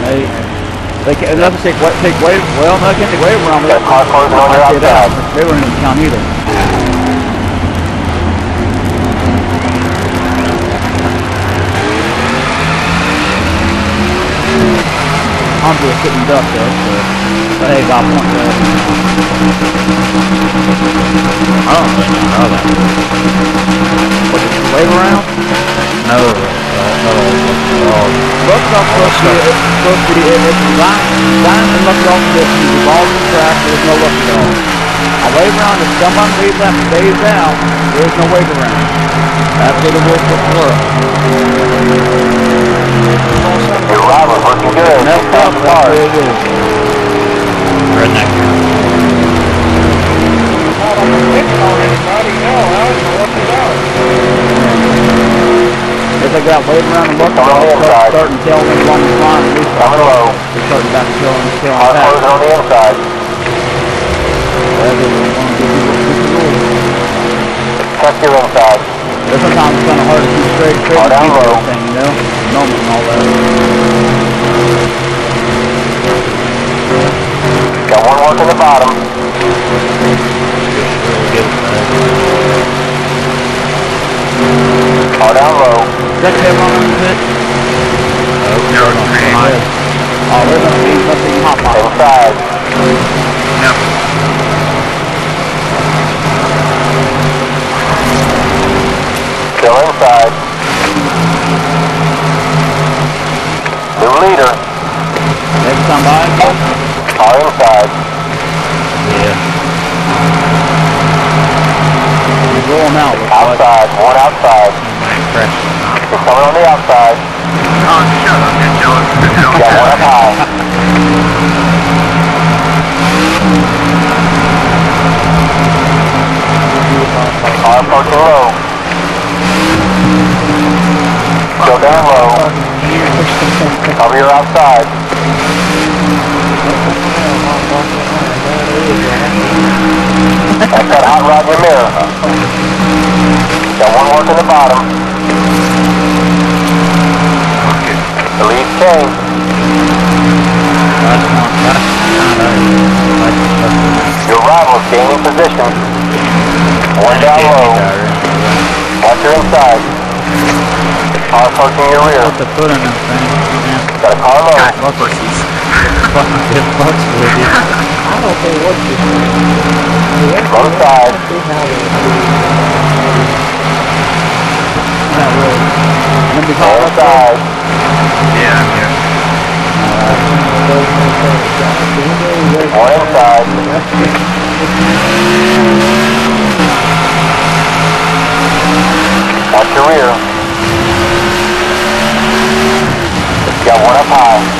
They, they can't, enough to take, wa- take wave, well, no, they can't take wave around, Got car closing on your I see that. outside. They weren't in town either. Onto a sitting duck though, so, but hey, got one. I don't really know how that works. What, did you wave around? No, uh, no, no. Look up, look, it's supposed to be, it- it's designed, designed and looked off this, you revolve the track, there's no lucky dog. I wave around, if someone leaves that stays out, there's no wave around. That's where the rules book work. Your rival's looking good. Messed Keep up, passing that's where it is. Redneck. If they got wave around the Come on the start, starting them along the line, at least Coming low. they're starting back to killing, killing Car back. closing on the inside. That's what we to give you, give you. Check your inside. There's sometimes it's kind of hard to keep straight, straight and down keep low. everything, you know? Moment and all that. Got one working the bottom. Really good at that. Car down low. Is that Kevin on the pit? Oh, no, it's behind. Oh, we're gonna be, let's see, hot pot. Inside. Yep. Still inside. New leader. Next time by, Car inside. Yeah. you roll them out. Outside. One outside. Might crash or not. You're coming on the outside. Oh, shut up, man, Joe. Got one up high. Car approaching low. Go down low. Cover your outside. That's that hot rod in mirror. Got one working the bottom. The lead change. Your rival's gaining position. One down low. Watch your inside. Car approaching your rear. Got a car low. God, pussies. Fucking good fucks with you. Low side. Not really. And then we call Low up side. Yeah, I'm here. One inside. Watch your rear. Got one up high.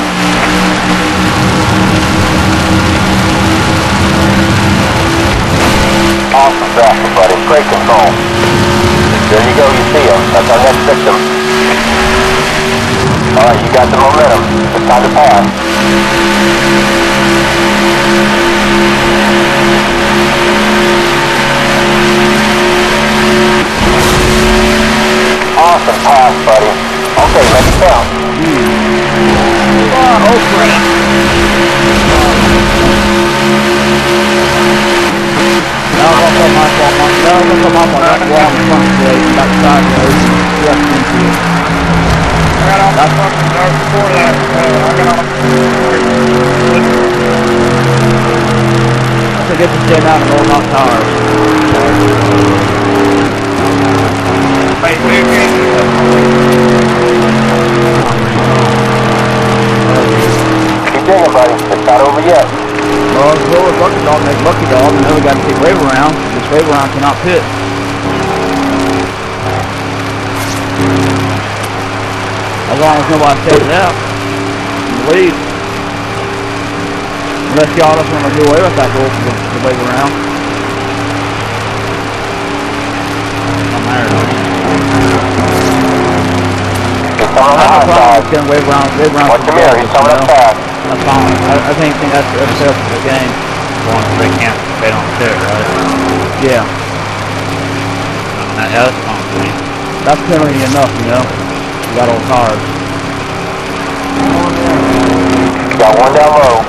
Long as nobody takes it out, in the lead. Unless y'all just want to do away with that rule for the, the wave around. I'm married on it. He's I the have no high problem with getting wave around, wave around. Watch your mirror. He's coming up fast. That's fine. I, I think, think that's, that's fair for the game. As long as they can't, they don't fit, right? Yeah. That, that's fine. That's penalty enough, you know? You got old cars. Got one down low.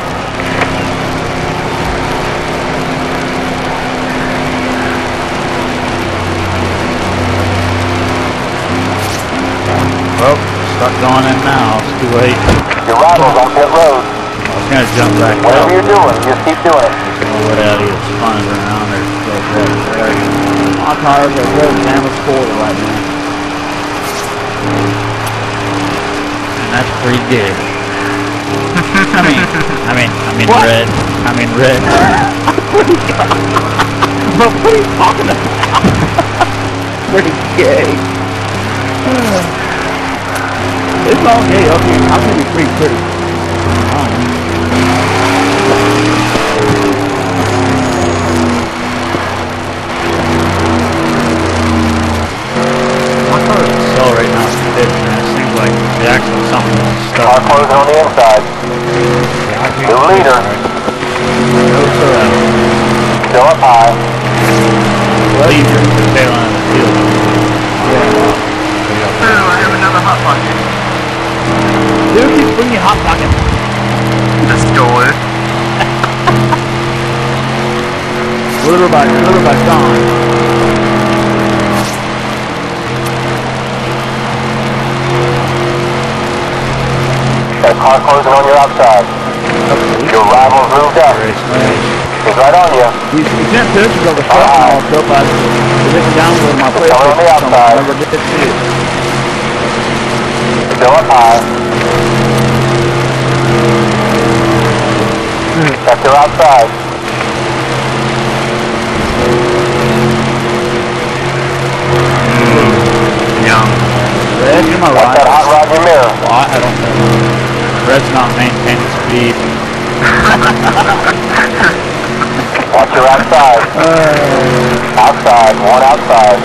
Well, start going in now. It's too late. Your rival's on pit road. I was gonna jump back out. Whatever you're doing, just keep doing it. What out here spinning around there. Go back there. My tires are good damage quarter right now. And that's pretty good. I mean, I mean, I mean What? red. I mean red. But what are you talking about? Pretty gay. it's all gay. Okay, I'm gonna be pretty pretty. My car is accelerating out the. It seems like the axle or something is Car stuck. closing on the inside. New leader. No, sir. Still up high. Leader, the tail end the field. Oh, I have another hot pocket. Dude keeps bringing hot pocket. I stole it. Delivered by delivered by Sean. A car closing on your outside. Your rival's moved up. He's right on you. He, he sent pictures of the truck and all stuff. I didn't download my Coming on the outside. never did see it. Still up high. Hmm. Got your outside. Red to my right. that hot rod in your mirror. Well, I I don't know. Red's not maintaining speed. Watch your outside. Uh. outside. One outside.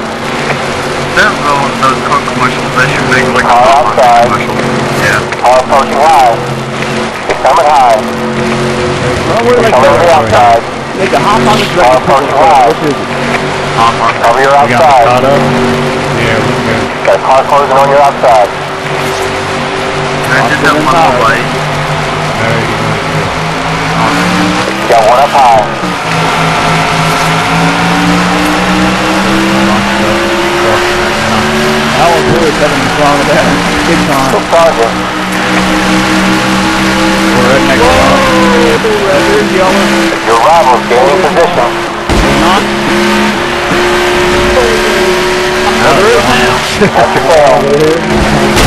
That those, those car commercials, they should make like a Car hot outside. commercial. Yeah. Car approaching high. It's coming high. Well, we're like Coming the outside. Make a hot pocket Car direct approaching to high. Which it? Hot pocket. Cover your We got outside. caught up. Yeah, we go. Got a car closing on your outside. Yellow. Your rival's gaining position. Oh. Watch your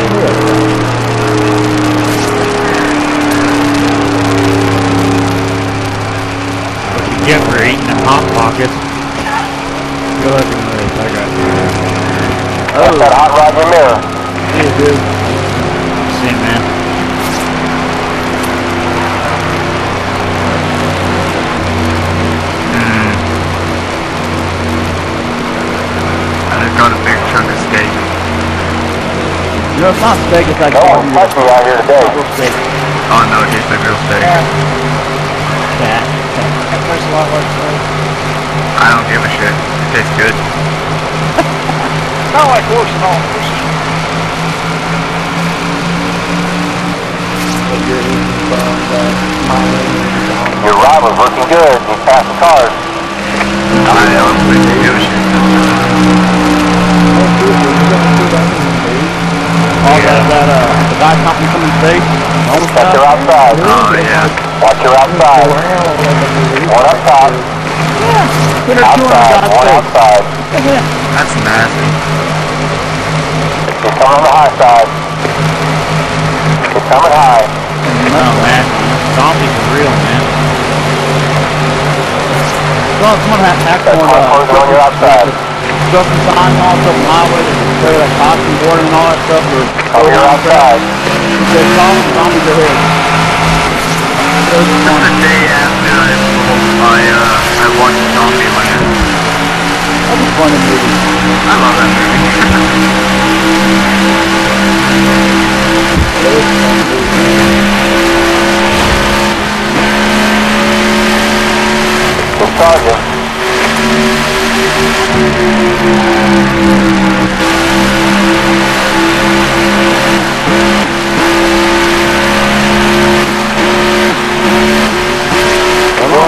for eating them hot pockets? Good luck in the race. I got you. Got that hot rod in your mirror. Hey, dude. See, man. Mm. I just got a big chunk of steak. You know, it's not steak, it's like No one's barbecue. touched me out here today. Steak. Oh no, it a like real steak. Fat. I don't give a shit. It tastes good. Not like horse and all horses. Your rival's looking good. He's passing cars. I don't think they give shit. All that, that, uh, the guy company coming steak. Home Got your stuff. outside. Oh yeah. Watch your outside. One up top. Put her two Outside. One outside. That's nasty. He's coming on the high side. He's coming high. No, man. Zombies are real, man. Well, someone had hacked Got on, car uh, closing on your outside. Justin sign on some highway clear that costume and all that stuff for Oh, you're outside. He said, zombies, zombies ahead. Was The day after I, I, uh, I watched Zombieland. That was a funny movie. I love that movie. It was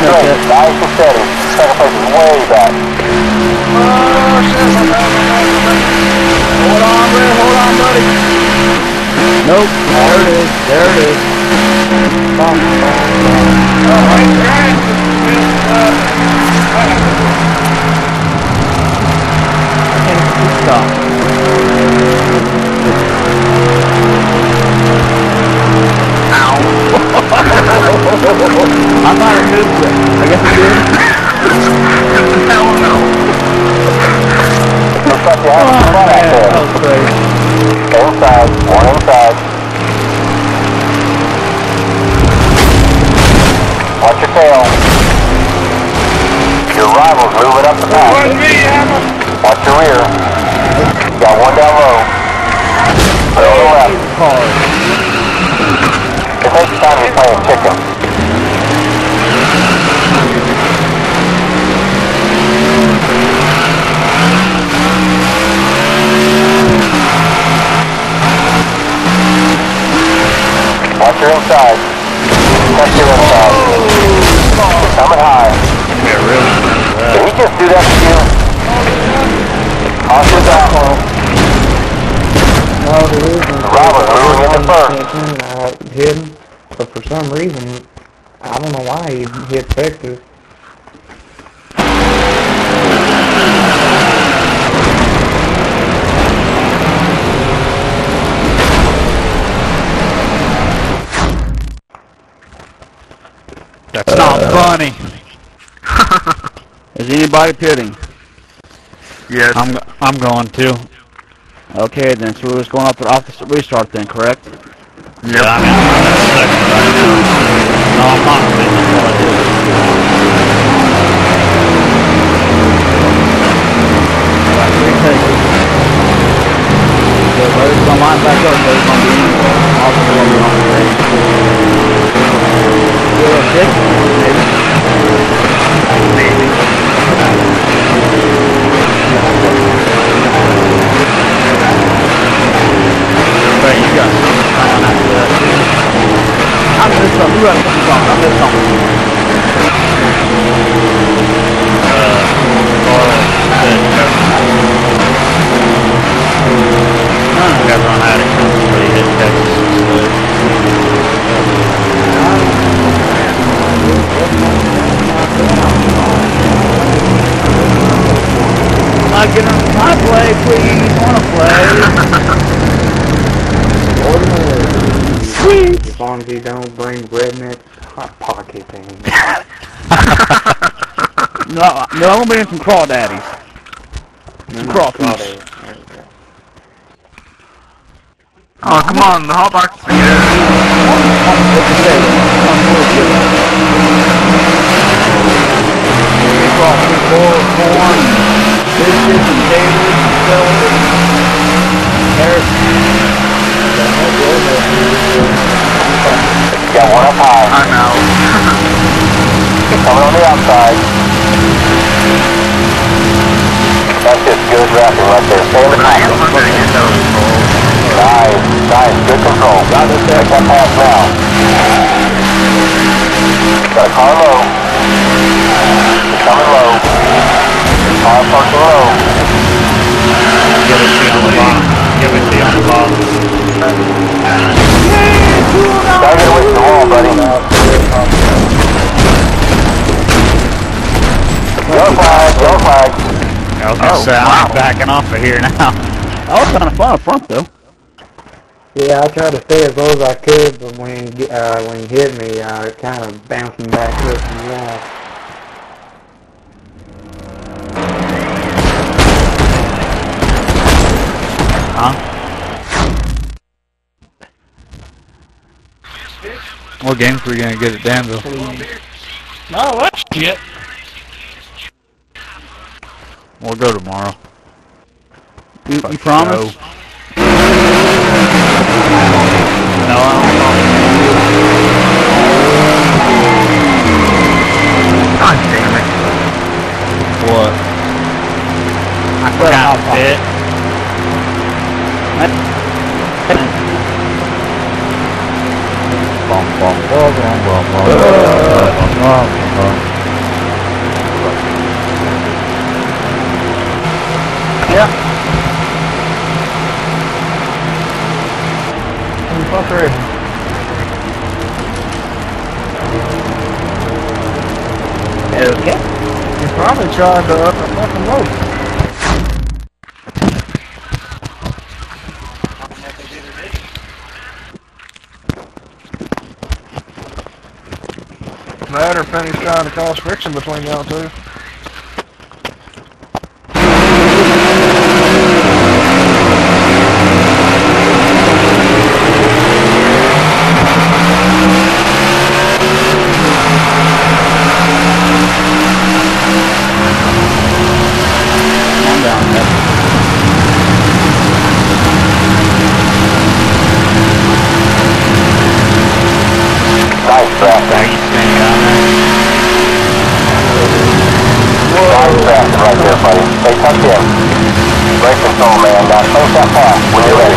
great. it. Nice and steady. Second place is way back. Oh, shit, my bad, my bad, my. Hold on, Red, hold on, buddy. Nope, there it is, there it is. Bum, bum, bum. Right, right. Just, And stop. I might have moved it. I guess it did. Hell no. Looks like you have Oh, fun out man, there. that was crazy. Stay inside. One inside. Watch your tail. Your rival's moving up the path. wasn't me, Emma. Watch your rear. Got one down low. Put on the left. Cars. It time you're playing chicken. Watch your inside. Check your inside. Coming high. Yeah, really? Did he just do that to you? Off your back. No, there isn't. Robert moving into first. Attention, I hit him, but for some reason, I don't know why he hit Texas. That's not funny. Is anybody pitting? Yes. I'm I'm going to. Okay, then, so we're just going off the, off the restart then, correct? Yeah, No, no, I'm gonna bring in some crawdaddies. Some crawfish. Oh, come on, the hot box is good. What you say? Some bullshit. We brought some boiled corn, biscuits, and potatoes, and celery, carrots. Got one up high. I'm out. Coming on the outside. Good wrapping right there. Stay in the I am pocket. gonna get those rolls. Nice, nice, good control. Got this Take that pass now. Got a car low. Coming low. Car parking low. Give it to you on the. Give it to the. Gotta get away from the wall, buddy. Yellow flag, yellow flag. I was gonna oh, say, wow. I'm backing off of here now. I was kind of fun up front though. Yeah, I tried to stay as low as I could, but when he, uh, when he hit me, I uh, kind of bouncing back up and left. Huh? What games are we gonna get at Danville? No, that's shit. We'll go tomorrow. You, you promise? No, I don't know. God damn it. What? I Well, forgot it. Bum, bum, bum, bum, bum, bum, bum, bum, bum. Yeah. Ready. Okay. He's probably trying to up a fucking load. That or Penny's trying to cause friction between y'all two. Stay tucked in. Brake control, man. Now close that path when you're ready.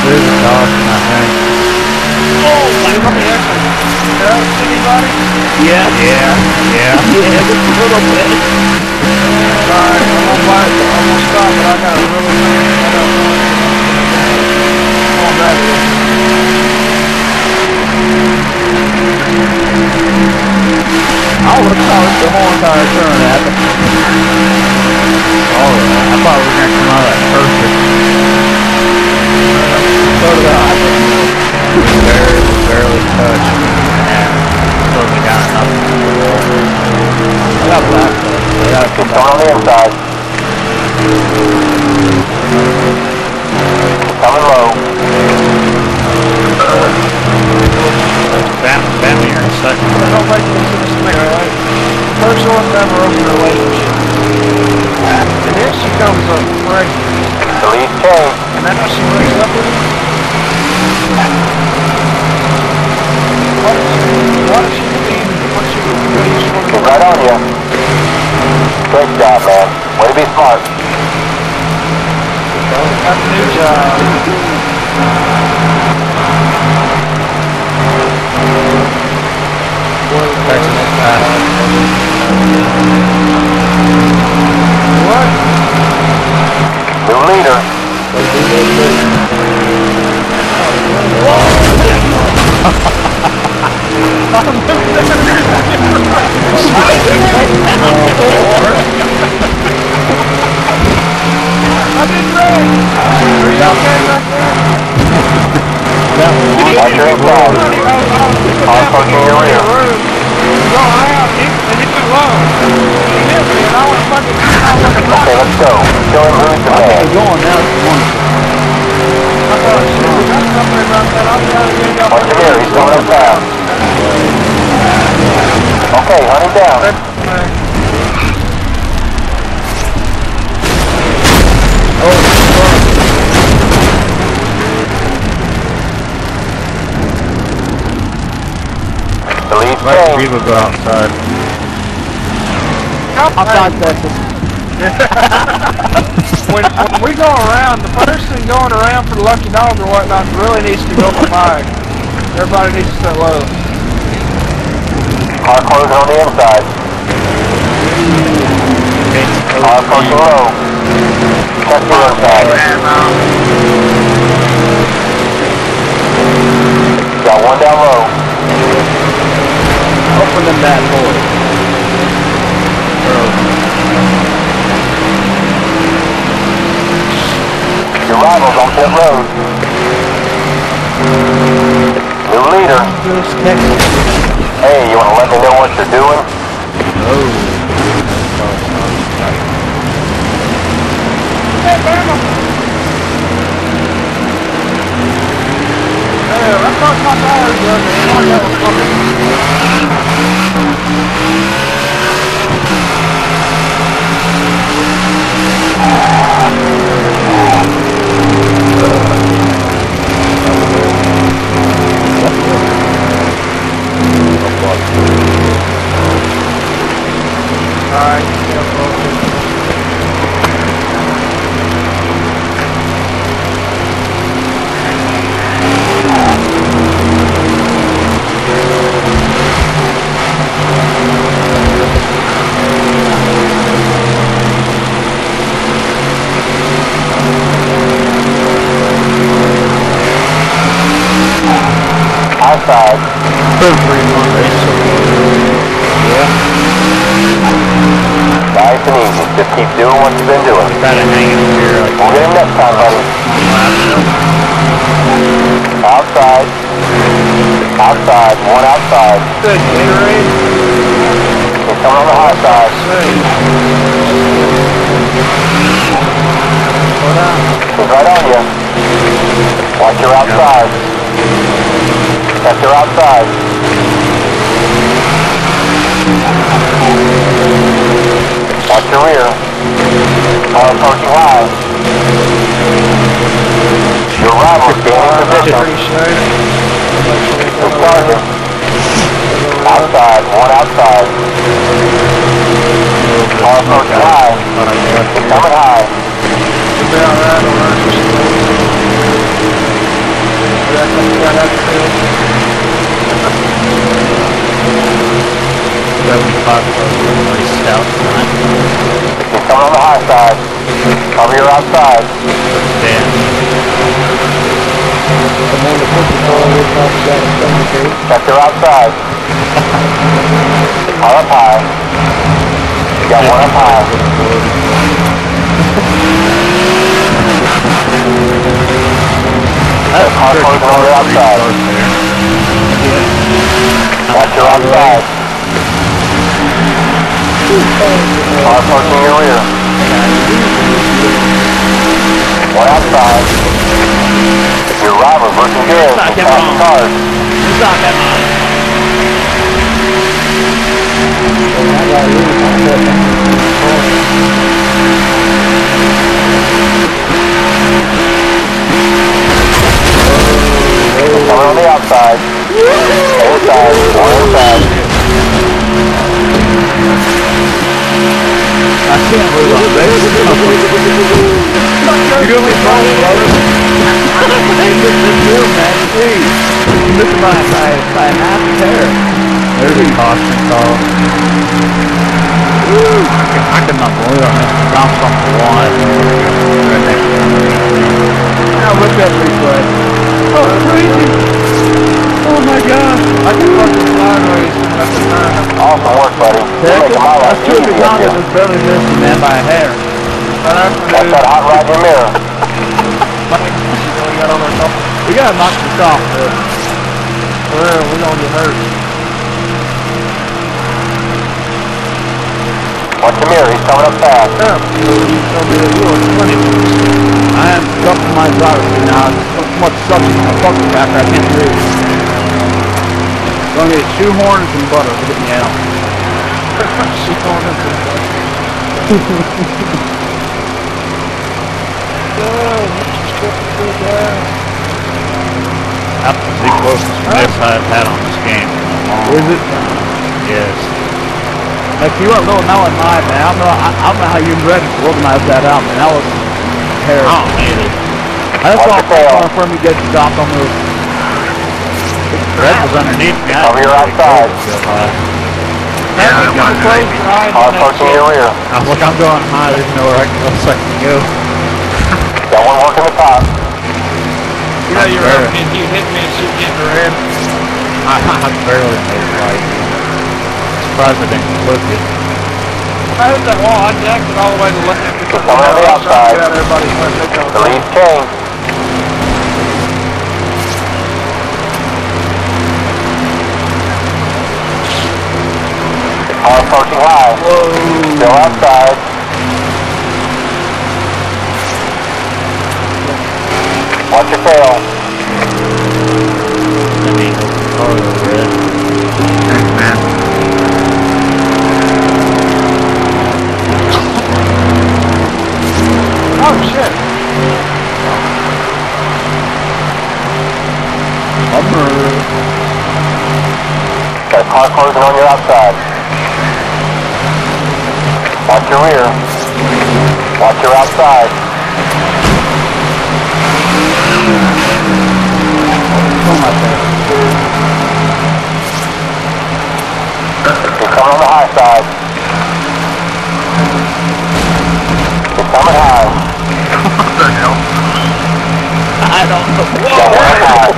There's a dog, I think. Yeah. Yeah, yeah. Yeah, just a little bit. Alright, I'm gonna buy. I'm gonna stop, but I got a really I got Come on back here. I would have called the whole entire turn happened. Oh, yeah. I thought we were gonna come out of that perfect. So did I. Barely, barely touched. And slowed me down enough to the wall. I got black though. I gotta come Coming on the inside. Coming low. Bam, bam here in a second. Don't make me into this thing, alright? First one never open relationship. And then she comes up pregnant. The lead change. And then she breaks up with him. What is she, what is she doing? What she, what is she She's right on you. Great job, man. Way to be smart. Got the new job. Watch your inside. Car approaching your rear. And low. He me, and I fucking, Okay, let's go. Showing who's the man. going now. It's wonderful. I something about that. I'm him here. He's going up fast. Okay, hunt him down. Lead Let the change. people go outside. Outside Texas. when, when we go around, the person going around for the lucky dog or whatnot really needs to go for mine. Everybody needs to sit low. Car closing on the inside. Car approaching low. Check your inside. Got one down low from them bad boys. Your rival's on pit road. New leader. Hey, you wanna let me know what you're doing? Oh. Hey, Burma. My on, that was coming. Alright, Outside. Been pretty fun race so far. Nice and easy. Just keep doing what you've been doing. Try to hang in here like We'll get him next time, buddy. last. Outside. Outside. One outside. Good, Gatorade. He's coming on the high side. He's right on you. Watch your outside. That's your outside. That's your rear. Car approaching live. Your rival is gaining position. Good target. Outside, one outside. Car approaching live. Coming high. About that, or just... That comes out. 75 Illinois 9. Coming on the high side. Cover your outside. Dan. Check your outside. All up high. You got one up high. That's on your outside. That's your outside. Car approaching your rear. One outside. Your rival's looking good. Knock him Passing off. cars. Stop that man. I got really fucked up. Coming on the outside. Inside. One inside. I can't believe I'm. You're doing me wrong, brother. hill, man. Please. You missed half a. There's a caution call. Woo! I, can, I could not believe I missed the bounce off the line. Right. Now look at replay. Oh, crazy. Oh my god. I can fucking a nine. Awesome work, buddy. You're That's, making my life easy up here. was barely missing, man, by a hair. That's that hot rod in your mirror. we got on our top. We gotta knock this off, dude. Well, we gonna get hurt. Watch your mirror. He's coming up fast. Yeah, be a little twenty. I am stuck in my driver's seat now. It's so much stuff in my fucking back, I can't breathe. Gonna get shoehorns and butter to get me out. She going into the That's the closest miss I've had on this game. in a long Is it? Yes. Like you weren't really knowing mine, man. I don't know. I, I don't know how you and Greg organized that out, man. That was I terrible. don't need it. I just Watch saw your tail. for me get stopped on those. Red was underneath me. I Cover your outside. Go high. Yeah, we got close behind Car on that your rear. I was like, I'm going high. There's nowhere I can, else I can go. Got one working the top. You know you're up and you hit me and she getting the red. I, I barely made it right. Surprised I didn't clip it. I hit that wall, I jacked it all the way to the left. Just coming on the outside. Everybody trying to take off. The lead's changed. Car approaching high. Still outside. Watch your tail. I mean, Hey, car over red. Thanks, man. Oh, shit. Got a car closing on your outside. Watch your rear. Watch your outside. You're coming on the high side. You're coming high. What the hell? I don't know. High.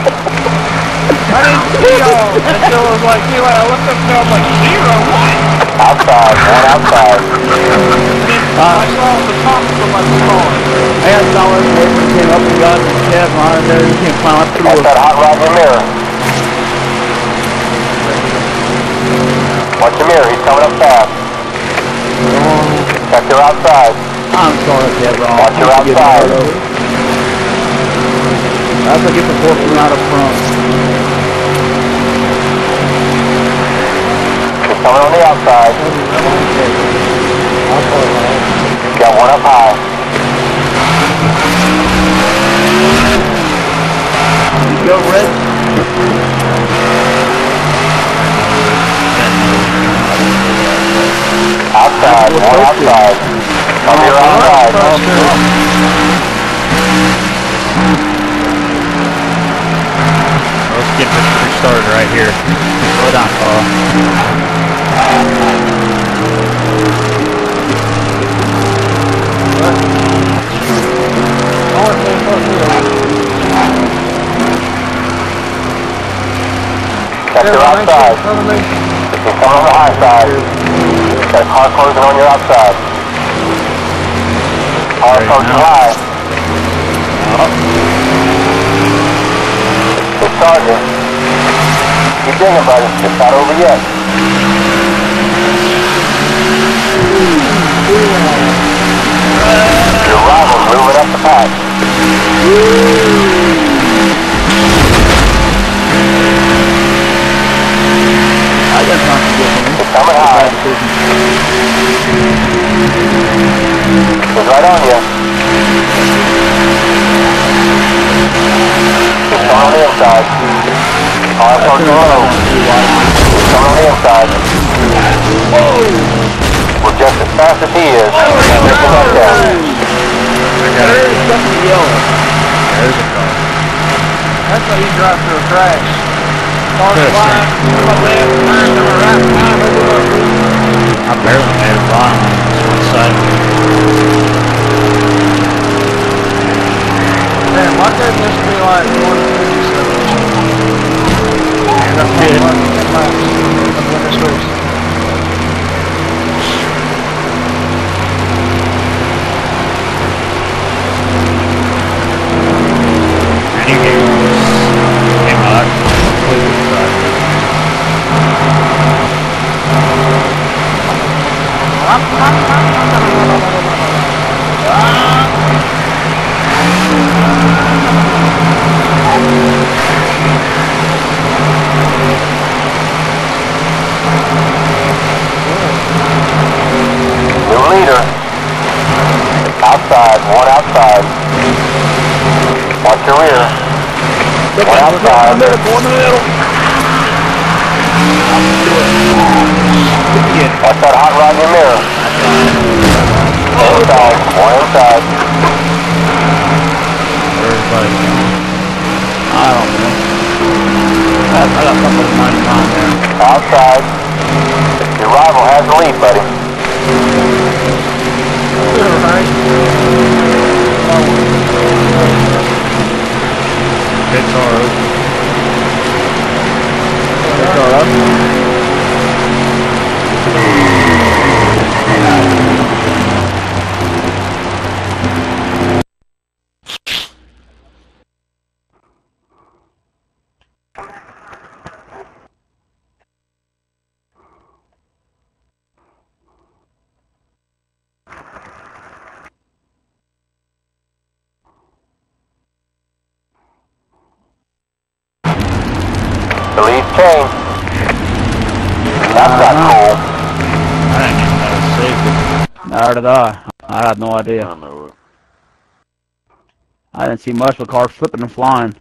I didn't see y'all until it was like, you know, I looked up and I was like, zero, what? Outside. One outside. Uh, I saw the top of my car. I had solid neighbor came up and got Kev on it there. He came climbing up through the that hot rod in your mirror. Watch your mirror. He's coming up fast. Check your outside. I'm sorry, Kev. I'll Watch your have to get outside. That's to get the portion out of front. Coming on the outside. Got one up high. Go, Red. Outside. Car Right approaching high. It's Sergeant. Keep digging, buddy. It's not over yet. Your rival's moving up the patch. I got something to get It's coming high. He's right on you. He's on the inside. Car approaching low. He's on the inside. We're just as fast as he is. Take him up there. There's something yellow. There's a car. That's how you drive through a crash. Car Good, flying, to my left, turn to my right, behind, over I barely made a run on this one side. Man, why couldn't this be like one fifty-seven? That's this race. Change. That's not cool. I didn't even know it was secret. Neither did I. I had no idea. I know it. I didn't see much but car flipping and flying.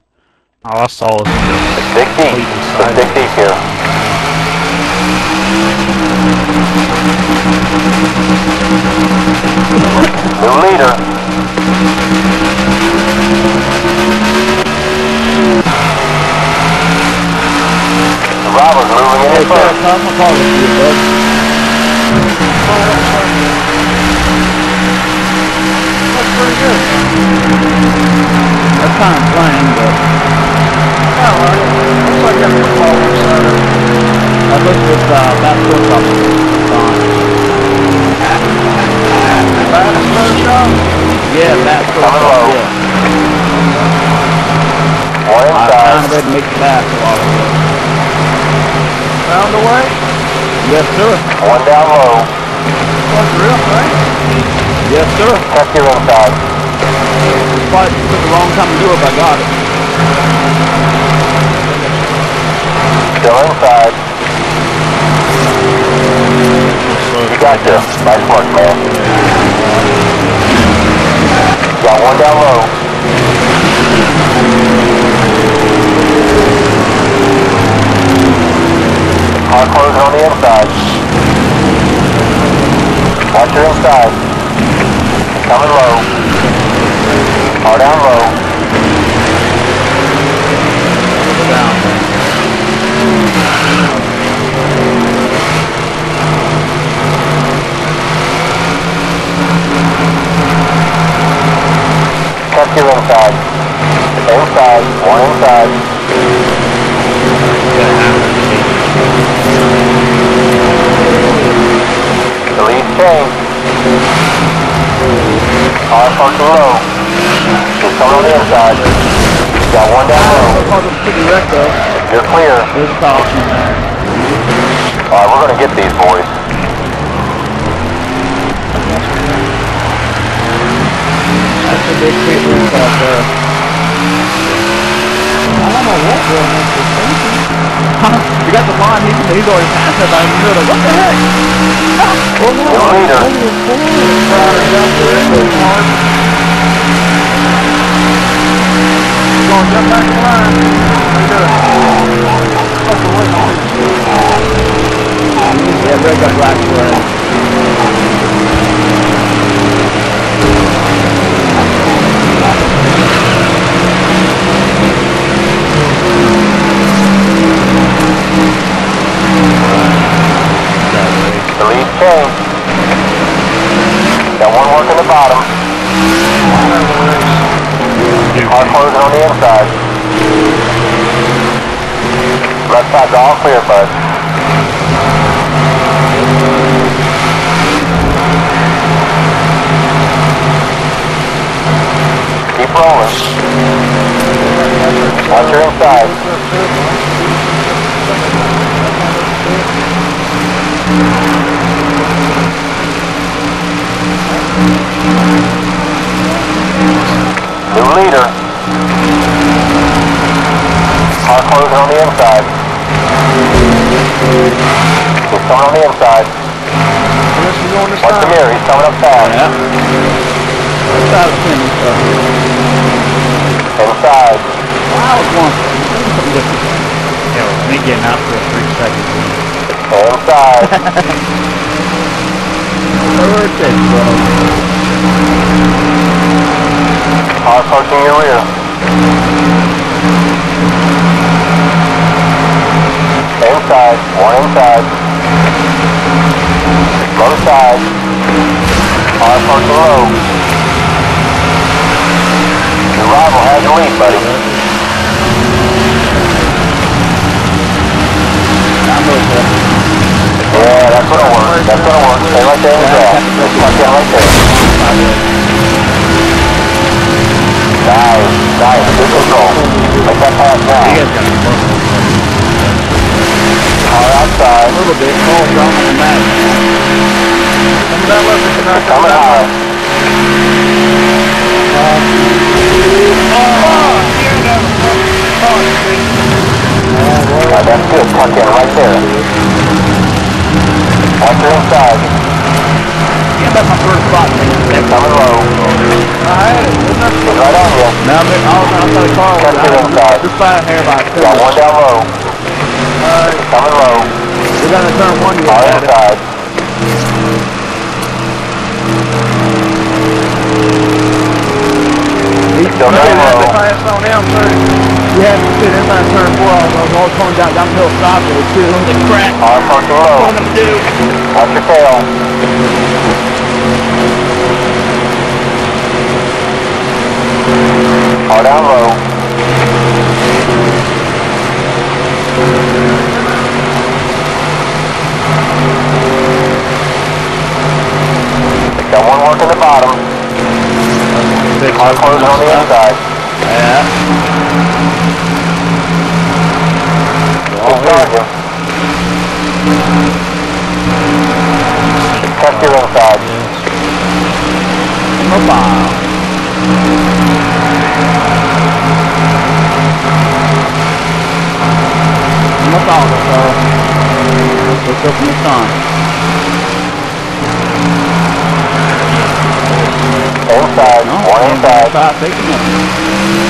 All I saw was It's Dick Deep. It's Dick Deep here. New leader. Bravo's moving in Hey, first. come on, call you, bud. That's pretty good. That's kind of plain, but all right. Looks like that football inside of it. I looked at uh, that shortstop on. Baddest Photoshop? Yeah, that Coming low. yeah. One I inside. found a way to make it back a while ago. Found a way? Yes, sir. One down low. What, real thing? Yes, sir. Check your inside. Probably took a long time to do it, but I got it. Still inside. You got this. Nice work, man. Got one down low. Car closing on the inside. Watch your inside. Coming low. Car down low. Down. Check your inside. Inside. One inside. Lead change. Car parking low. Just coming on the inside. Got one down low. You're clear. Alright, we're gonna get these boys. That's a big roof out there. I don't know what going on You got the line, he's, he's already passed but you're like, what the heck? Oh, no. New leader. Going jump back in line. How you doing? Yeah, red got black flag. The lead change. Got one working the bottom. Car closing on the inside. Left side's all clear, bud. Keep rolling. Watch your inside. New leader. Car closing on the inside. He's coming on the inside. Unless you're going this Watch the mirror, he's coming up fast. Yeah. That's of ten. Inside. Wow, it's one. Something different. Yeah, with me getting out for three seconds. Inside. Whatever it bro. Car your rear. Inside. One inside. Low side. Car approaching low. Your rival has the lead, buddy. That's gonna work. That's gonna work. Stay right there in the grass. Just tuck in right there. Nice, nice. Good control. Make that pass You now. guys got a close Car outside. A little bit. Call John on the mat. Come down left down. high. Oh, down the front. Oh, that's good. Let's Watch your inside. Yeah, that's my first spot. They're coming low. Alright, Get right on you. Now I'm in, all outside the car. Got two side. Just flying here by two. Got one down low. Alright. Coming low. We're gonna turn one to All inside. He's still down low. You got to pass on down low. You have to sit inside turn four I was all cones out downhill stop it too. Holy crap. Alright, park the road. What am I do? Watch your tail. Car down low. Got one working the bottom. Car closed on the inside. Yeah. Concorda? Fique à vontade. Opa! Vamos lá, só. Eu estou começando. Vontade, vontade. Tá, sei que não.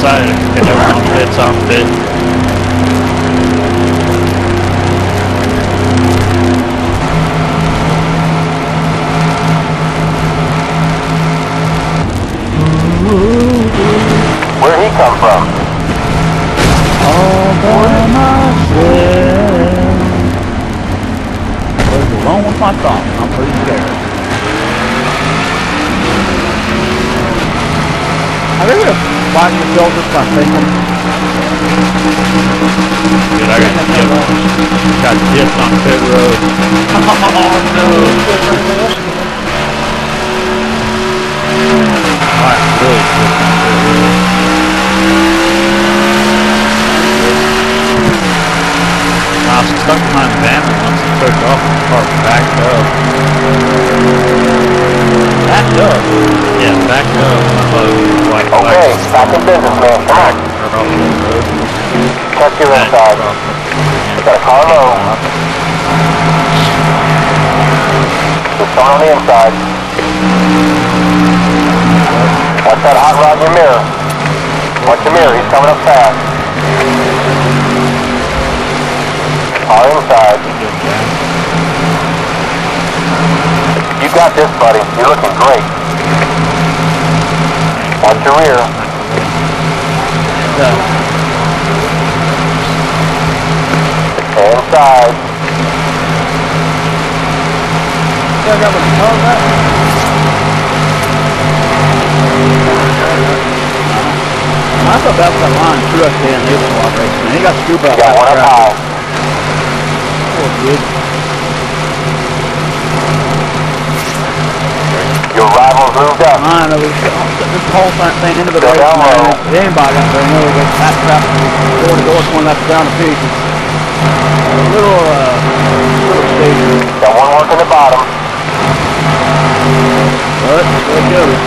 Decided if everyone fits, I'm fit. Dude, I got dipped. Got dipped on pit road. I really dipped on pit road. I was stuck behind and once it took off, the car backed up. Backed up. Yeah, backed up. Like Okay, back in business, man. Come on. Right off the road. Check your Back inside. Got a car low. Someone on the inside. Watch that hot rod in your mirror. Watch your mirror. He's coming up fast. Car inside. You got this, buddy. You're looking great. Watch your rear. Stay inside. Still got my tongue up. I thought that was that line threw us in this operation. He got scooped up. Got one up high. Oh, good. This whole thing thing into the Go race, down man. low. Anybody out there knows that that crap door to door going left down the pieces. A little, uh, little station. Got one working the bottom. But, there it goes.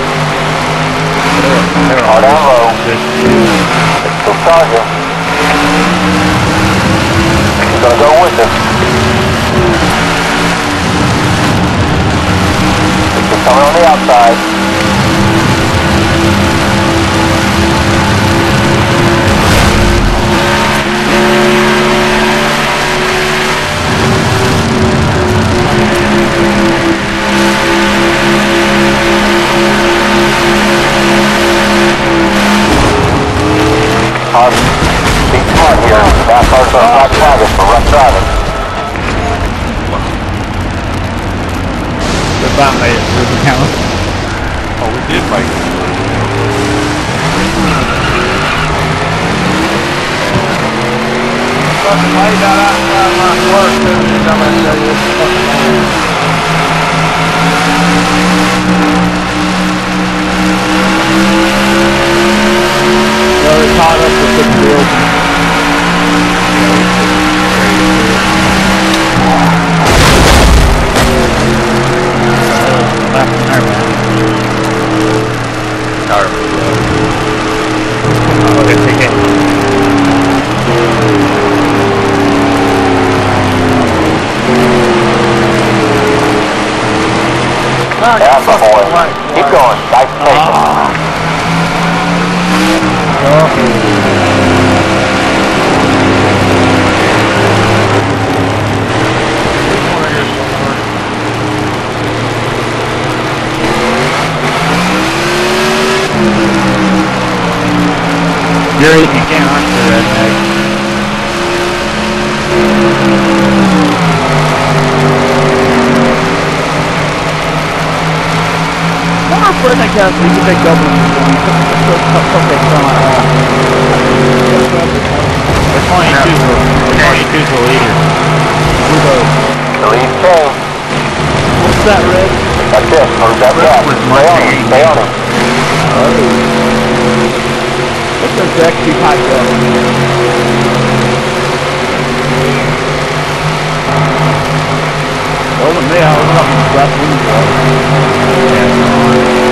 Car down low. Still charging. He's gonna go with us. He's coming on the outside. Car, be smart here. NASCAR's gonna flag target for rough driving. About made it through the count. Oh, we did make it. Fucking lay that outside my work, dude. You come and tell you this fucking man. It's caught up with the field. Left there, man. Car Okay, take it. Yeah, get boy. Keep going. Nice pace. You're eating again, aren't redneck? Okay, come on. We're 22 for, we're 22 for leader. The lead change. What's that, Red? That's it. That Red was on him. Stay on him. What's this XP pipe up? Wasn't me, I was up in the left window.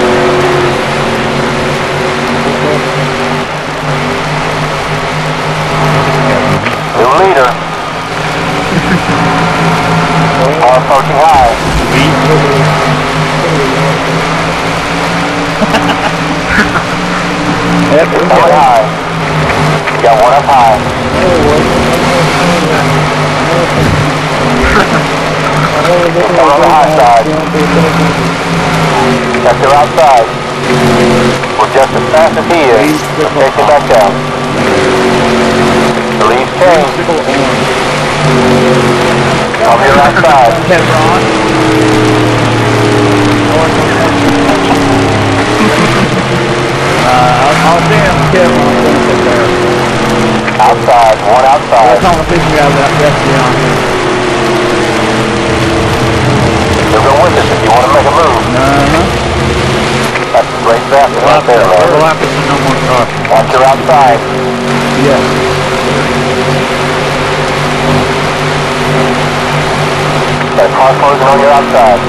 Leader. Car approaching high. Yep, It's coming high. Got one up high. On the high side. Sector outside. We're just as fast as he is. Let's take him back down. The lead's changed. Sickle orange. Come here outside. Kevron. Uh, I'll, I'll see him, Kevron, I'm going to sit there. Outside. One I'll outside. tell him to fish me out of that rest beyond. You'll go with us if you want to make a move. Uh-huh. That's a great basket We'll right have to, there, man. we'll have to send no more cars. Watch your outside. Yes. Got a car closing on your outside.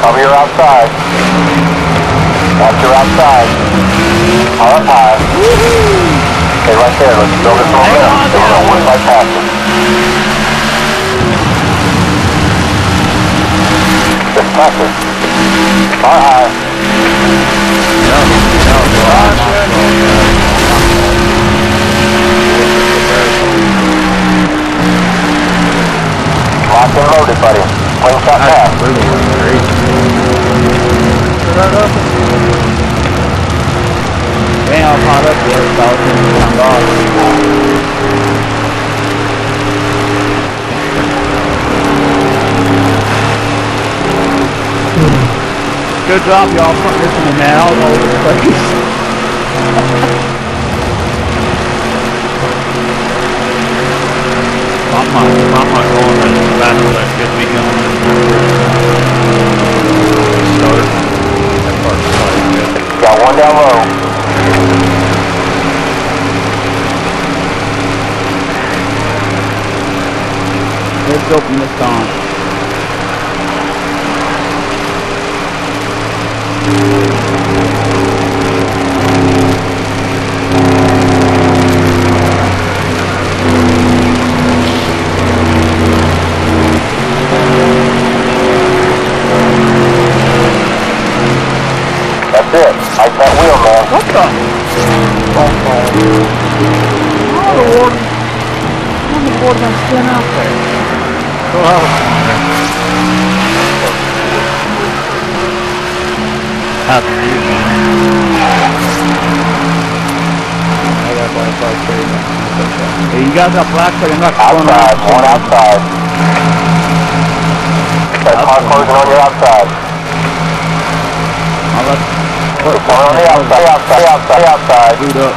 Cover your outside. Watch your outside. Up high. Stay right there. Let's build this momentum. So we don't by passing. Just pass it. High. Locked and loaded, buddy. Wing shot pass. Absolutely was crazy. Ain't all caught up yet, so I was going to come off. Good job, y'all, for listening, man. I was all over the place. As I should be going. Start. That part's probably good. Got one down low. Let's open this on. That's you guys got black so you're not going Outside. Ah, around. One outside. A car closing on your outside. On the outside. Outside. Outside. Outside. boot up.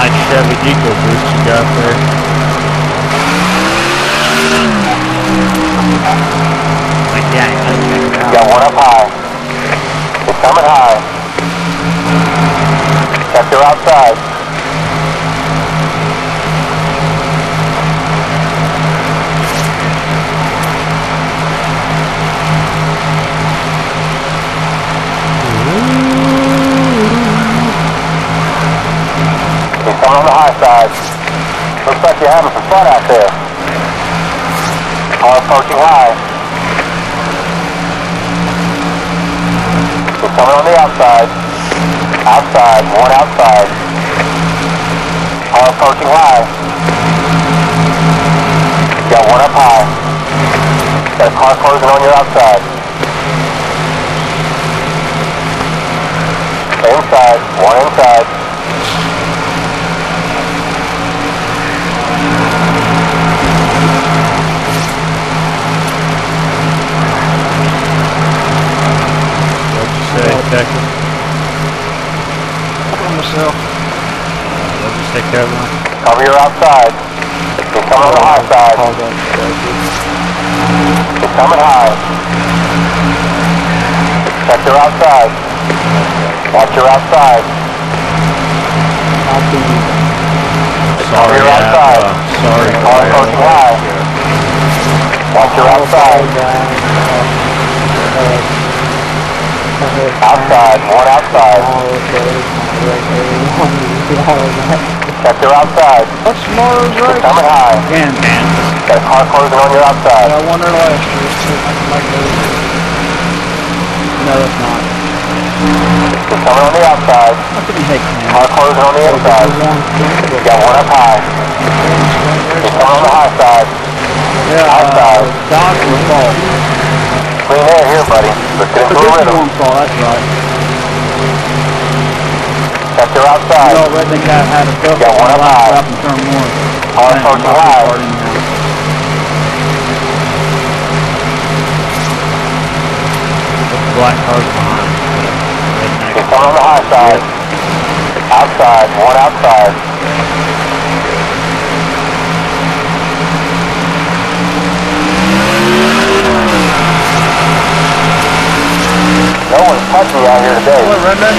Nice Chevy Eco boost you got there. Coming high. Sector outside. He's coming on the high side. outside, one outside. All approaching high. Got one up high. Got a car closing on your outside. Inside, one inside. What you say, for myself. Let's just take care of them. Cover your outside. He's coming on the high side. Called up Texas. He's coming high. Check your outside. Watch your outside. Sorry, you're Ab, outside. uh, sorry. Car approaching high. Watch your outside. Outside. One outside. Check your outside. What's tomorrow's He's race? coming high. Kansas. Got a car closing on your outside. I won there last year. See if I can. No, that's not. He's coming on the outside. How can you hate Kansas? Car closing on the inside. You got one up high. He's coming on the high side. Yeah, Outside. uh, Doc was fault. Clean air here, buddy. Let's get into a rhythm. one fault, that's right. Check your You outside. know, Redneck had, a stuff Got one up high. up in turn one. Man, approaching. The black car's behind. Coming on the high side. Outside. One outside. No one's me out here today. What, redneck?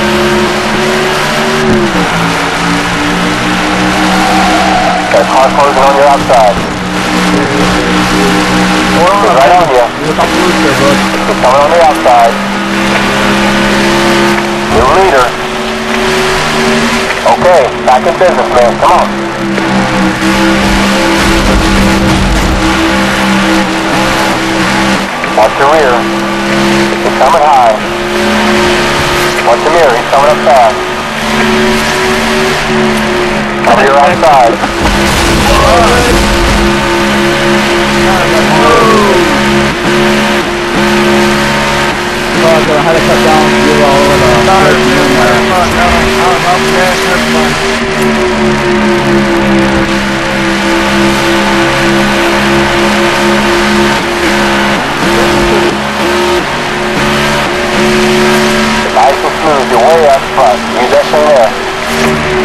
Got a car closing on your outside. Hold on, right on you. Look the roof there, bud. He's coming on the outside. New leader. Okay, back in business, man. Come on. Watch your rear. He's coming high. Watch your mirror. He's coming up fast. Cover your outside. So I was gonna have to cut down get all of the in there. No, no, no, no, gas, everything. Nice and smooth. You're way up front. Use that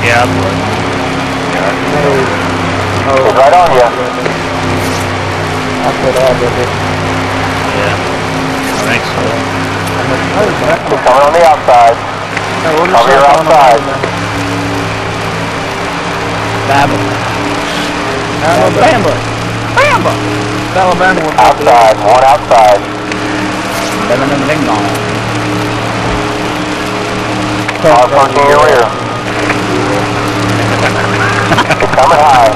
Yeah, but No. Right on you. I said I did it. yeah. Think so. He's coming on the outside. Hey, we're Cover your outside. Babbitt. Alabama. Bamba. Alabama Outside. One outside. Seven and ding dong. Car approaching your rear. Coming high.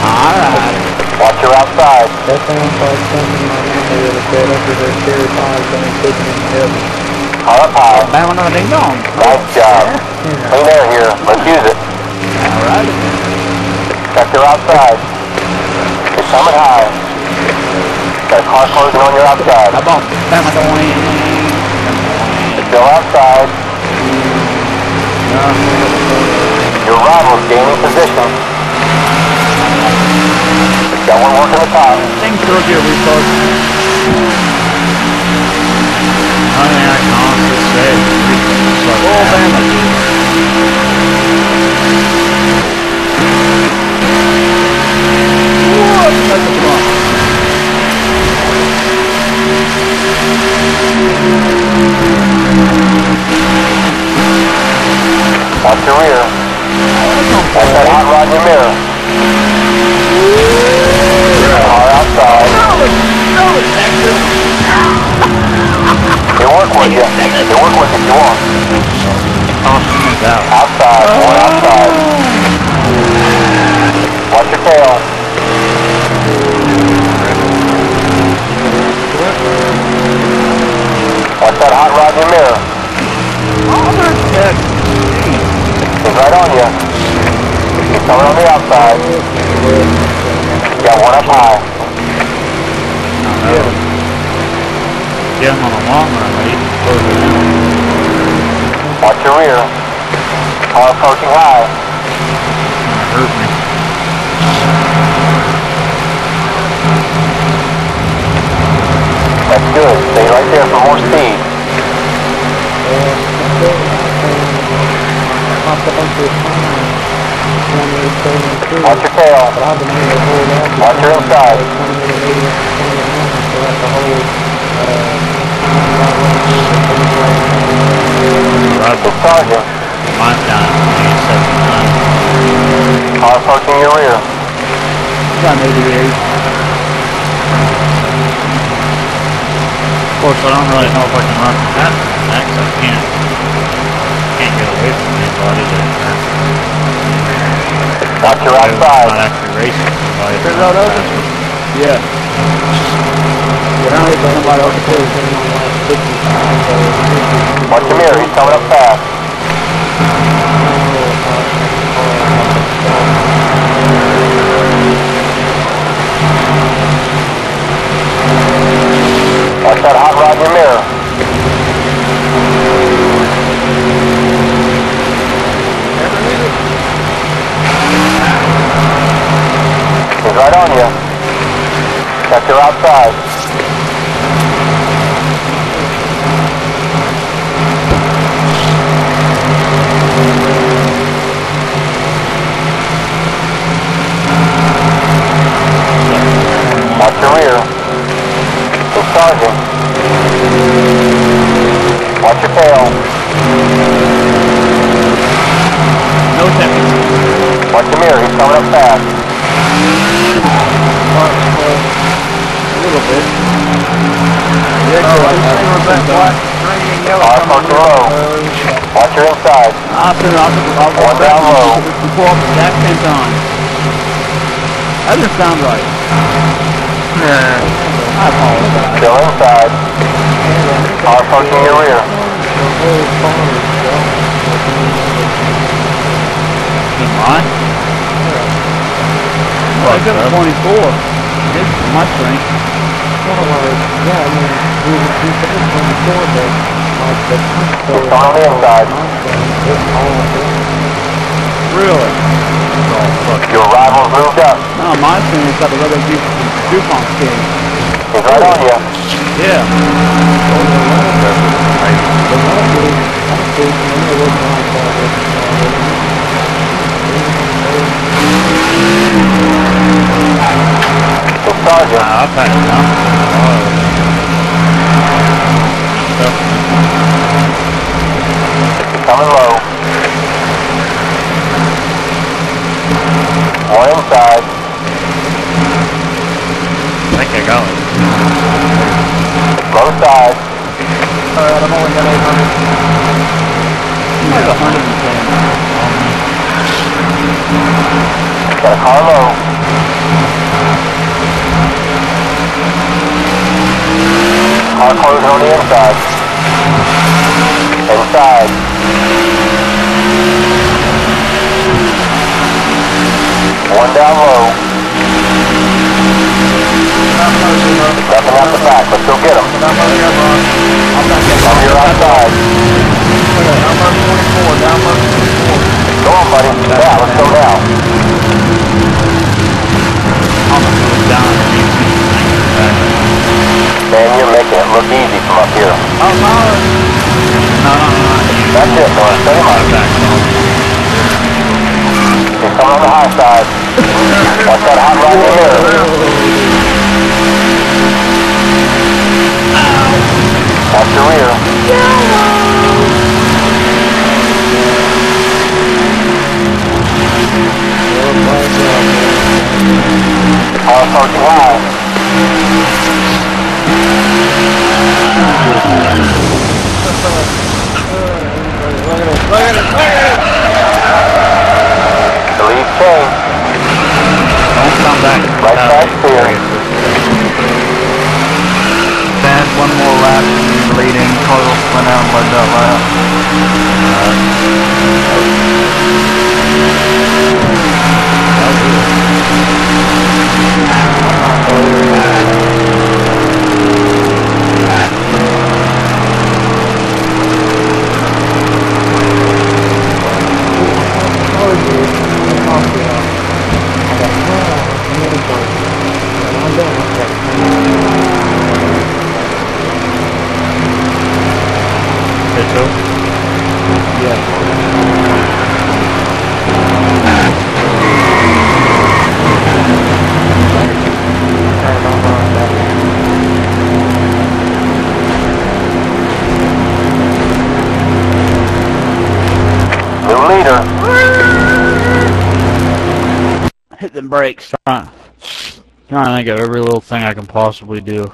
Alright. Watch your outside. That sounds like something my mama would have said after their cherry pie thing cooking in heaven. Car up high. Bama and ding dong. Nice job. Clean air here. Let's use it. Alright. Check your outside. It's coming high. Got a car closing on your outside. How about Bama doing? It's still outside. Your rival's gaining position. Got one working the top. Things sure get refocused. I mean, I can honestly say it's like that. Bama. Whoa, that's a Watch your rear. Watch that hot rod in your mirror. Car outside. He'll work with you. He'll work with you if you want. Outside. One outside. Watch your tail. Watch that hot rod in your mirror. Oh, that's right on you. He's coming on the outside. Got one up high. Get him on a long run, but he can close it down. Watch your rear. Car approaching high. It's gonna hurt me. That's good. Stay right there for more speed. Watch your tail. Watch your inside. So that's the whole, Right, It's Sergeant. mine's down at 79. Car approaching your rear. Got 88. Of course, I don't really know if I can run that 'cause I can't, away from anybody that Watch your not actually racing somebody. Figure it out, Elvis? Yeah. Apparently somebody else. Watch your mirror. He's coming up fast. breaks, trying, trying to think of every little thing I can possibly do.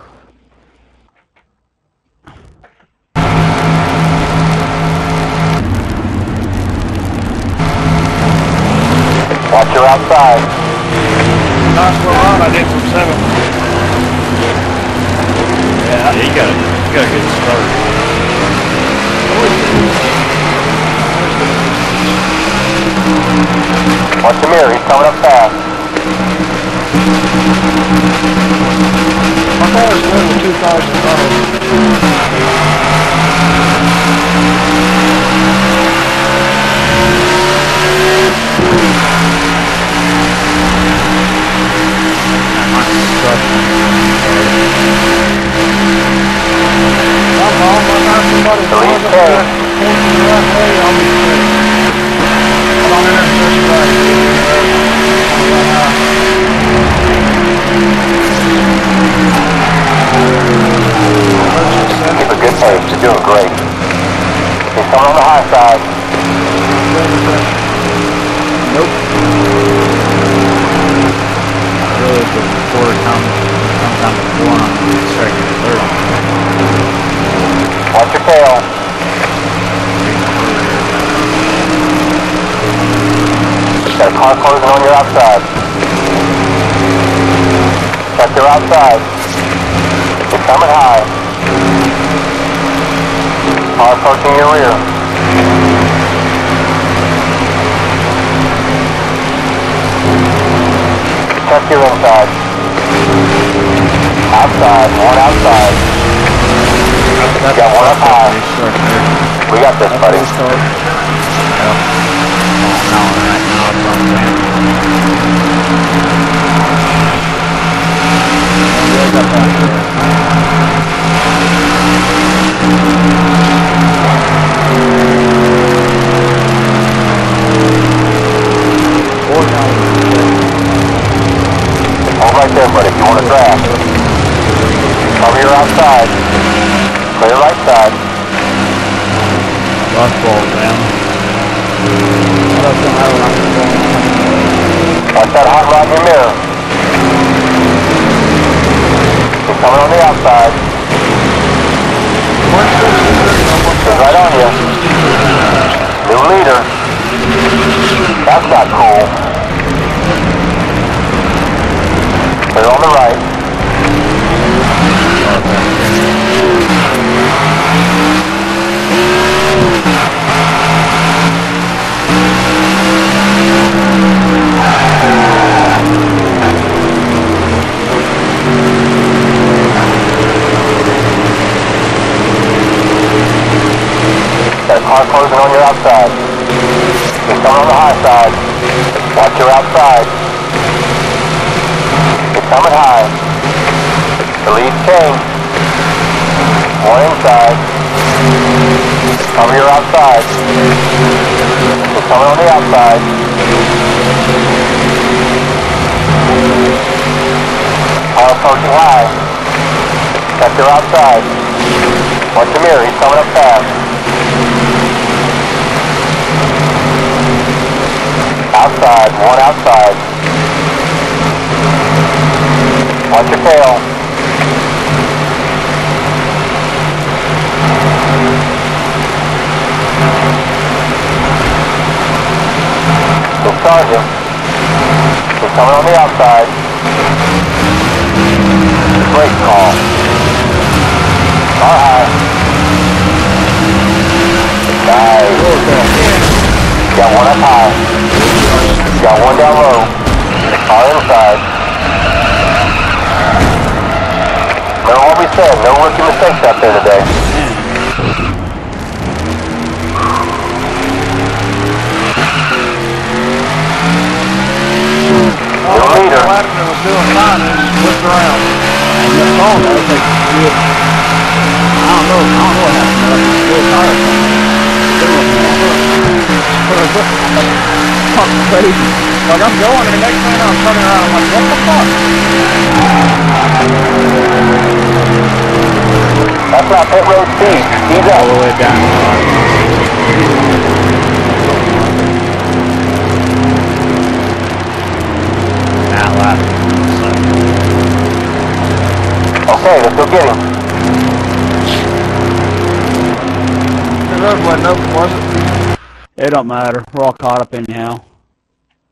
caught up in now.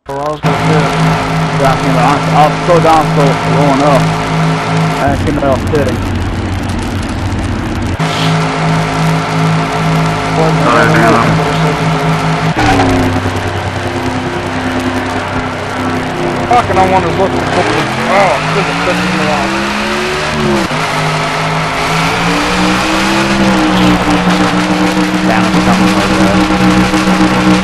Well, I was going to say. Drop him. I'll go down so going up. That's him out sitting. Fucking, I want to look for something. Oh, this is pissing me off. Down somewhere.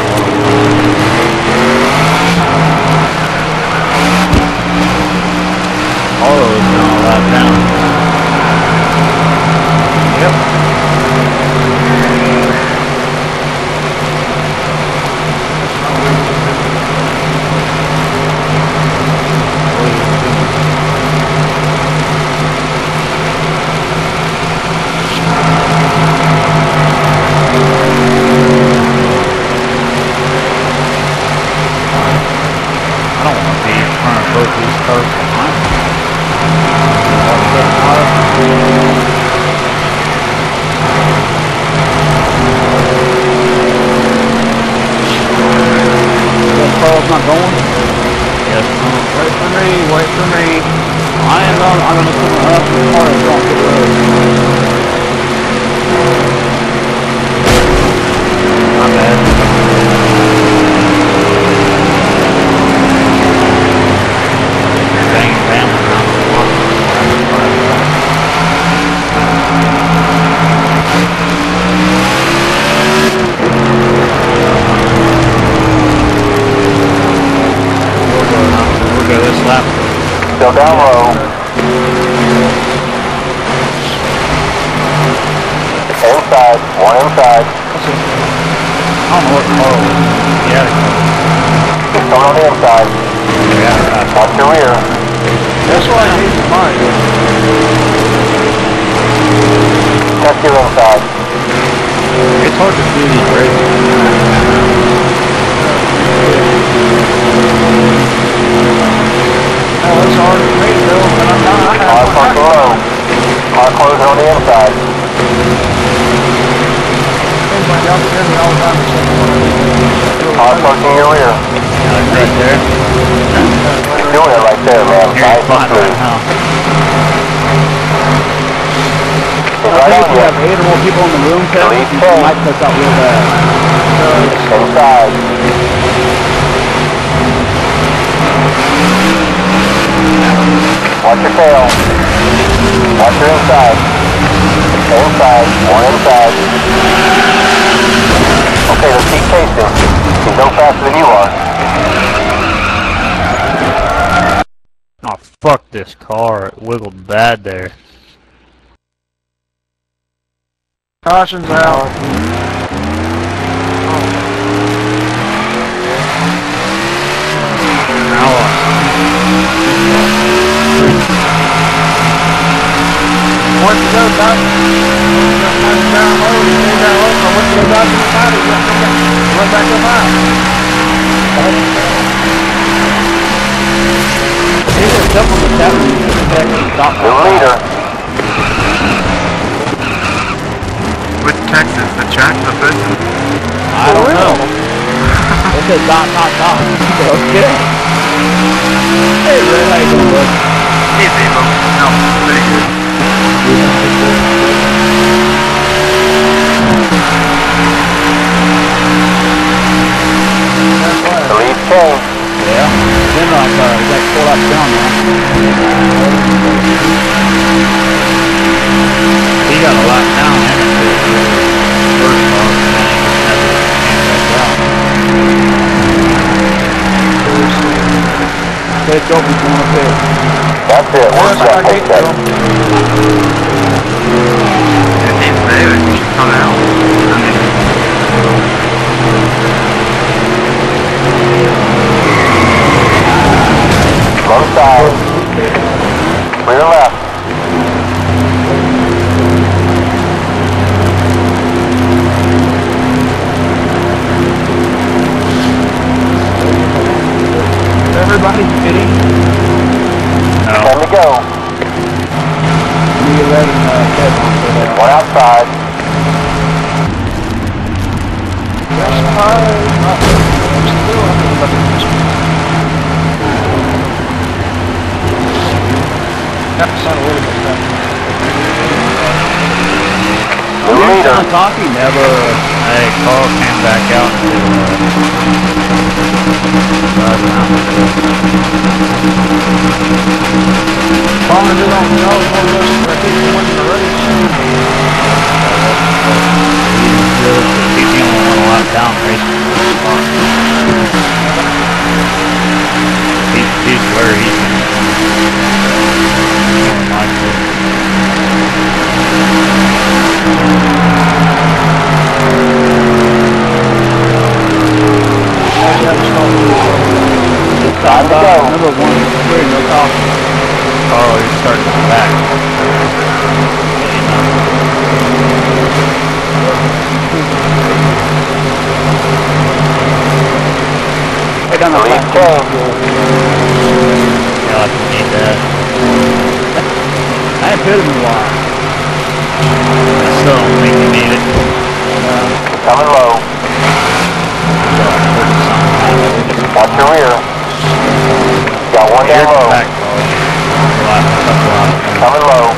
uh, down. Caution's out. Once you go down, once down low, you stay down low, once you go down to the side, you gotta come back, run back up high. Seven and check and stop. New leader. With Texas, the track the business. I don't know. It said dot, dot, dot. okay. Hey, Red, how you doing, bud? Hey, Zabo. No, pretty good. That's why. The lead change. Yeah. Then like, uh, you got pulled up down now. he got a lot down in It's open, it's going up there. That's it. We're That's how I set. get Take to that. If he's there, he should come out. I mean, Low side. Rear left. Everybody fitting? No. Time to go. You get ready, uh, Ted, on for that. One outside. That's fine. Not good. I'm still under the Got the sun a little bit back. New leader. John Coffee never, Hey, Carl came back out to, uh, ride around with it. All I do on the nose, one of those, I keep the one in the race. He's the only one allowed down racing. He's, he's where he's like it. To number one, no. Carl, he's starting back. Down The the lead Yeah, like you need that. I ain't fit him a while. I don't think you need it. Coming low. Watch your rear. Got one down low. back, Carl. Last couple out. Coming low.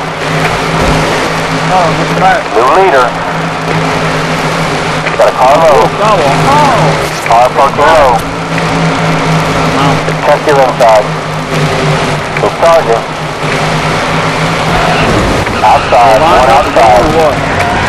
Oh, look at that. New leader. Got a car low. Car parking low. Check your inside. The sergeant. Outside. One outside.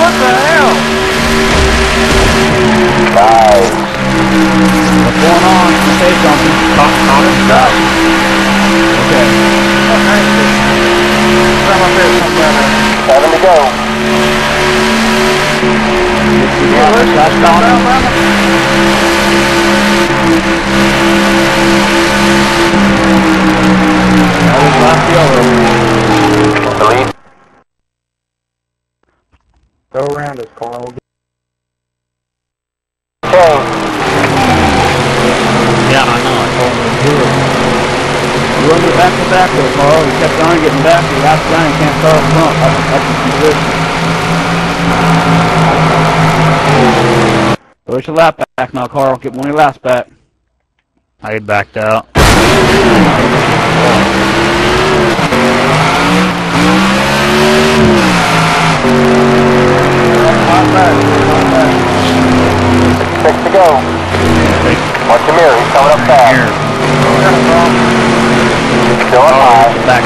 What the hell? What's going on? Okay. Okay. Somewhere. Seven to go. Last down. That was last the other. Delete. Go around us, Carl. Okay. Yeah, I know. I told him to do it. You want to get back to back there, Carl. You kept on getting back to the last guy, You can't start front. That's, that's the position. Push your lap back now, Carl. Get one of your laps back. I backed out. Hot back, hot back. Six to go. Watch your mirror. He's coming up fast. Here. Still up high. Oh, back.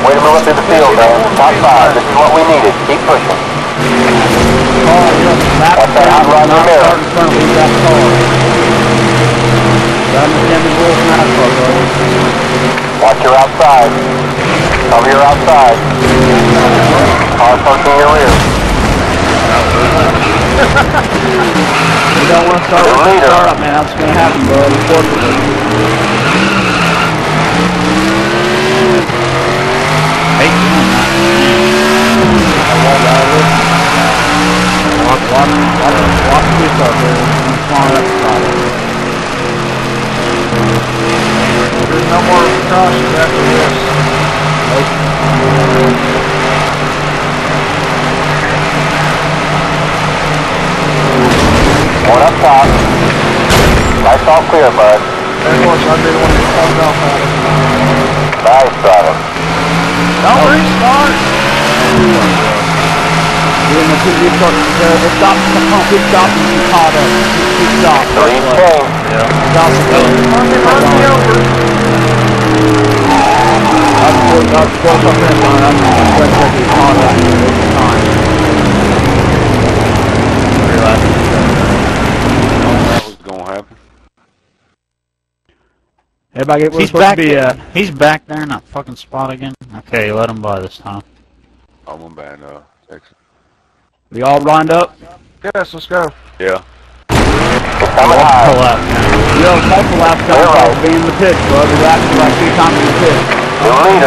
Way to move up through the field, man. Top five. This is what we needed. Keep pushing. Know, lap Watch that hot rod in the mirror. start in front. Leave that car. You understand the rules in NASCAR, brother. Watch your outside. Cover your outside. Car approaching your rear. You don't want to start with the Later. startup, man. That's going to happen, bro. Unfortunately. Hey. Walk, walk, walk, walk. Come. There's no more cautions after this. One up top. Nice all clear, bud. Of course, I didn't want to get called off on it. Nice driving. Don't restart. You're in the two you start, uh, the stop, come on, keep stopping, keep caught up. Keep, keep stop. Three change. Stop the go. Run me, run me over. That's what, that's what I'm saying, man. That's what I'm saying, keep caught up. It's time. Relax. That was gonna happen. Everybody get where He's supposed back to be there. at. He's back there in that fucking spot again. Okay, let him by this time. I'm gonna ban uh Texas. We all lined up? Yes, let's go. Yeah. Coming high. Pull out now. You have multiple laps You're coming right. be in the pit, bro. The laps are like two times in the pit. New leader.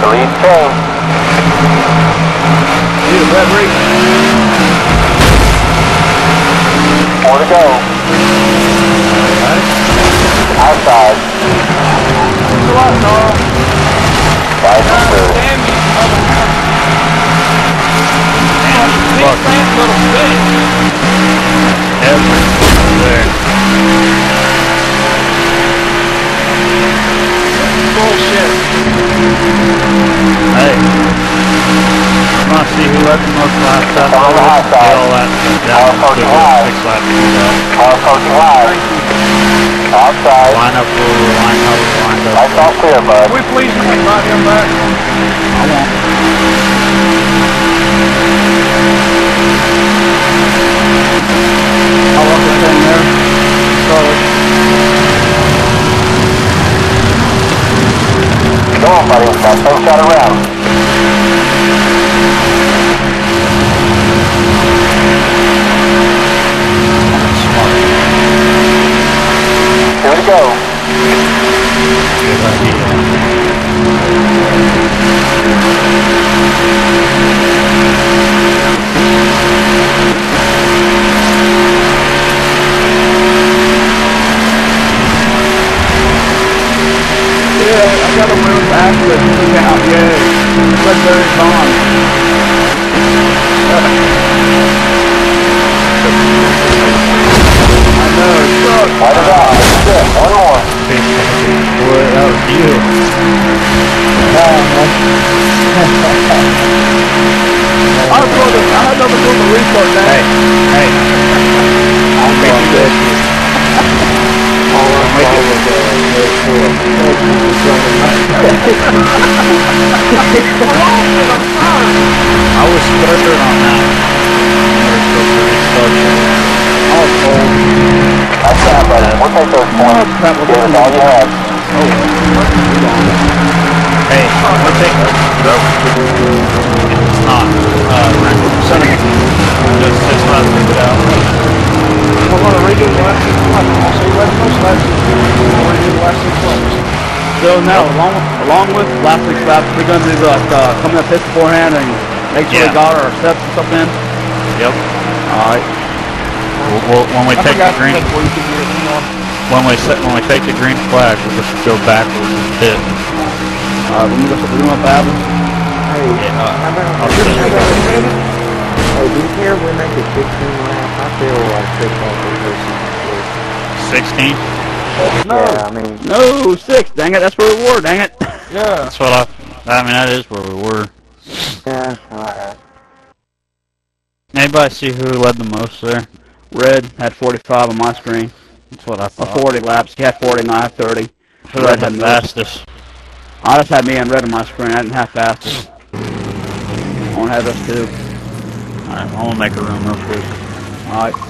The lead change. Reef. Four to go. Outside. Thanks a lot, Carl. Nice and smooth. Damn you, Big fat little bitch. Every there. Bullshit. Hey. I'm gonna see who left the most laps side. Get all that stuff down. Good, high. Six laps to go. Car approaching. Outside. Line up line up, lined up. Nice all clear, bud. Can we please invite him back? I won't. It. Come on, buddy. Now same shot around. Go. Good idea. Yeah, I got a room access to the out, yeah. Sudbury Bond. I know, it sucks. One more. Was you. I was I had the restart now. Hey, hey. I'm going to I was third on that. Never supposed to restart it. Nice job, brother. We'll take those Oh, points. crap, we're Give us all you have. Hey, we'll take It's not, uh, rental. Just six leave it out. We're gonna redo the last six laps. I'll let those last six. We'll redo the last six laps. So now, along, along with last week's laps, we're gonna do like, uh, coming up pits beforehand and make sure Yeah. we got our steps and stuff in. Yep. Alright. We'll, we'll, when we I take the green, take where you could get it, hang on. when we set, when we take the green flag, we'll just go backwards and pit. Alright, let me go, let me go up Abbott. Hey, Yeah, uh, how about, I'll show you. hey, do you care if we make it 16 laps? I feel like six laps is racing. Sixteen? Yeah, I mean, No, six, dang it, that's where we were, dang it. Yeah. That's what I, I mean, that is where we were. yeah, alright. Anybody see who led the most there? Red had 45 on my screen. That's what I Or A 40 laps. He had 40 and I had 30. Who led the fastest? I just had me and red on my screen. I didn't have fastest. I only had us two. Alright, I'm gonna make a room real quick. Alright.